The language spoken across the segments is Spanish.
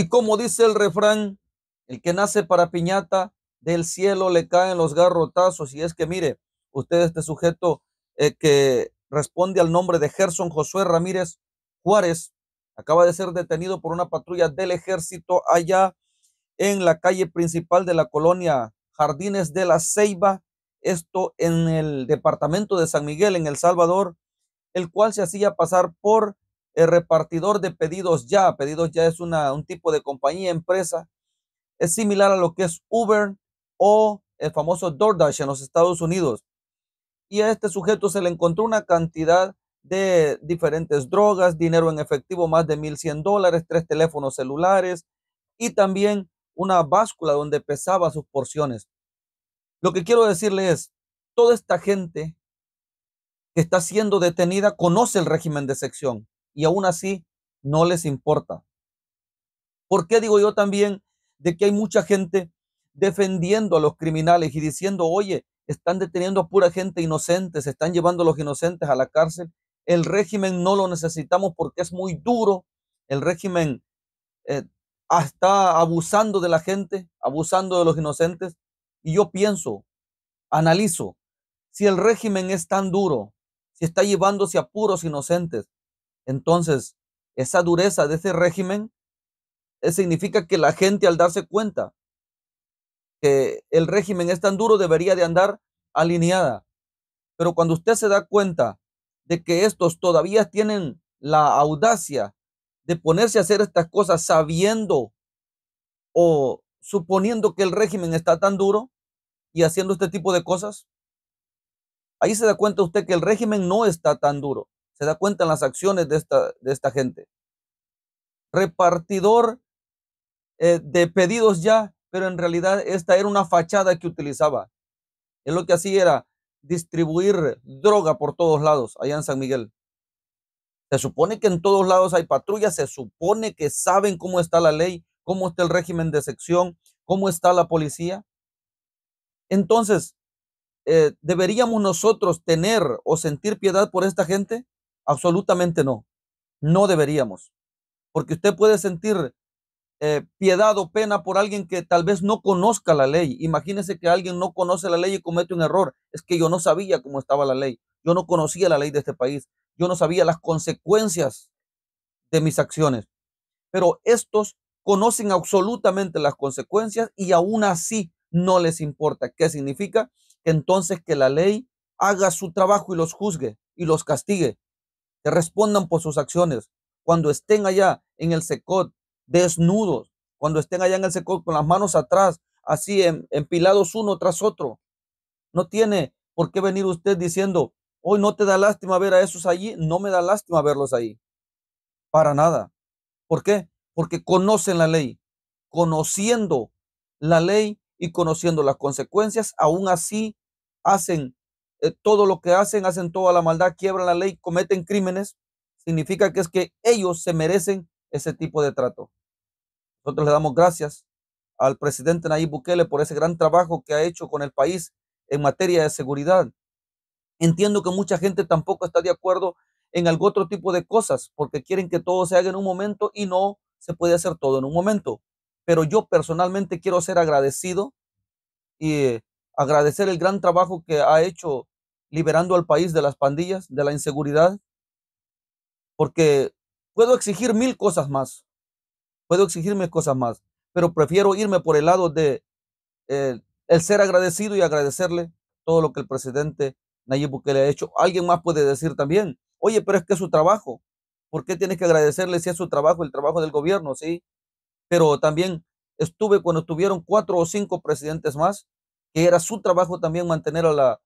Y como dice el refrán, el que nace para piñata, del cielo le caen los garrotazos. Y es que mire, usted este sujeto eh, que responde al nombre de Gerson Josué Ramírez Juárez, acaba de ser detenido por una patrulla del ejército allá en la calle principal de la colonia Jardines de la Ceiba, esto en el departamento de San Miguel, en El Salvador, el cual se hacía pasar por el repartidor de pedidos ya. Pedidos ya es una, un tipo de compañía, empresa. Es similar a lo que es Uber o el famoso DoorDash en los Estados Unidos. Y a este sujeto se le encontró una cantidad de diferentes drogas, dinero en efectivo, más de 1.100 dólares, tres teléfonos celulares y también una báscula donde pesaba sus porciones. Lo que quiero decirle es, toda esta gente que está siendo detenida conoce el régimen de sección y aún así no les importa. ¿Por qué digo yo también de que hay mucha gente defendiendo a los criminales y diciendo, oye, están deteniendo a pura gente inocente, se están llevando a los inocentes a la cárcel? El régimen no lo necesitamos porque es muy duro. El régimen eh, está abusando de la gente, abusando de los inocentes. Y yo pienso, analizo, si el régimen es tan duro, si está llevándose a puros inocentes, entonces esa dureza de ese régimen eh, significa que la gente al darse cuenta que el régimen es tan duro debería de andar alineada. Pero cuando usted se da cuenta de que estos todavía tienen la audacia de ponerse a hacer estas cosas sabiendo o suponiendo que el régimen está tan duro y haciendo este tipo de cosas, ahí se da cuenta usted que el régimen no está tan duro. Se da cuenta en las acciones de esta, gente. Repartidor eh, de pedidos ya, pero en realidad esta era una fachada que utilizaba. Es lo que hacía era distribuir droga por todos lados allá en San Miguel. Se supone que en todos lados hay patrullas, se supone que saben cómo está la ley, cómo está el régimen de sección, cómo está la policía. Entonces, eh, ¿deberíamos nosotros tener o sentir piedad por esta gente? Absolutamente no. No deberíamos. Porque usted puede sentir eh, piedad o pena por alguien que tal vez no conozca la ley. Imagínese que alguien no conoce la ley y comete un error. Es que yo no sabía cómo estaba la ley. Yo no conocía la ley de este país. Yo no sabía las consecuencias de mis acciones. Pero estos conocen absolutamente las consecuencias y aún así no les importa. ¿Qué significa? Entonces que la ley haga su trabajo y los juzgue y los castigue, que respondan por sus acciones. Cuando estén allá en el secot desnudos, cuando estén allá en el secot con las manos atrás, así empilados uno tras otro. No tiene por qué venir usted diciendo, hoy no te da lástima ver a esos allí, no me da lástima verlos ahí. Para nada. ¿Por qué? porque conocen la ley. Conociendo la ley y conociendo las consecuencias, aún así hacen eh, todo lo que hacen, hacen toda la maldad, quiebran la ley, cometen crímenes, significa que es que ellos se merecen ese tipo de trato. Nosotros le damos gracias al presidente Nayib Bukele por ese gran trabajo que ha hecho con el país en materia de seguridad. Entiendo que mucha gente tampoco está de acuerdo en algún otro tipo de cosas, porque quieren que todo se haga en un momento y no se puede hacer todo en un momento. Pero yo personalmente quiero ser agradecido y agradecer el gran trabajo que ha hecho liberando al país de las pandillas, de la inseguridad, porque puedo exigir mil cosas más, puedo exigir mil cosas más, pero prefiero irme por el lado de eh, el ser agradecido y agradecerle todo lo que el presidente Nayib Bukele ha hecho. Alguien más puede decir también, oye, pero es que es su trabajo. ¿Por qué tienes que agradecerle si es su trabajo, el trabajo del gobierno? Sí, pero también estuve cuando tuvieron cuatro o cinco presidentes más, que era su trabajo también mantener a la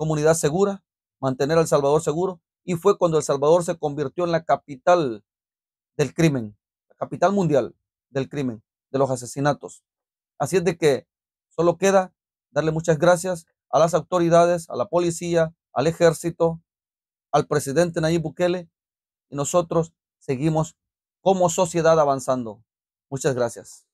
comunidad segura, mantener a El Salvador seguro, y fue cuando El Salvador se convirtió en la capital del crimen, la capital mundial del crimen, de los asesinatos. Así es de que solo queda darle muchas gracias a las autoridades, a la policía, al ejército, al presidente Nayib Bukele y nosotros seguimos como sociedad avanzando. Muchas gracias.